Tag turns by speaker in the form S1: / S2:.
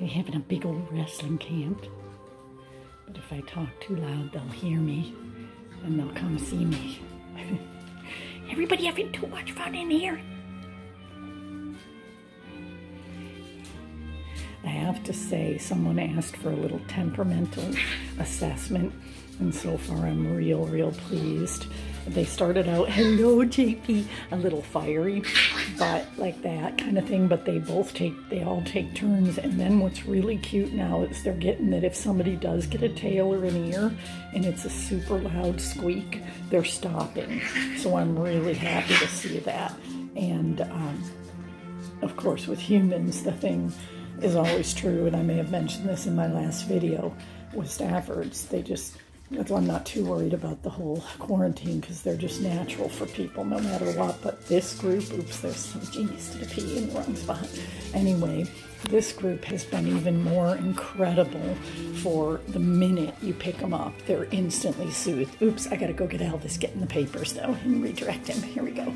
S1: They're having a big old wrestling camp. But if I talk too loud, they'll hear me and they'll come see me. Everybody having too much fun in here. I have to say, someone asked for a little temperamental assessment, and so far I'm real, real pleased. They started out, hello JP, a little fiery, but like that kind of thing, but they both take, they all take turns, and then what's really cute now is they're getting that if somebody does get a tail or an ear, and it's a super loud squeak, they're stopping. So I'm really happy to see that. And um, of course with humans, the thing is always true, and I may have mentioned this in my last video with Staffords. They just, that's why I'm not too worried about the whole quarantine because they're just natural for people no matter what. But this group, oops, there's some genius to the pee in the wrong spot. Anyway, this group has been even more incredible for the minute you pick them up. They're instantly soothed. Oops, I gotta go get Elvis getting the papers though and redirect him. Here we go.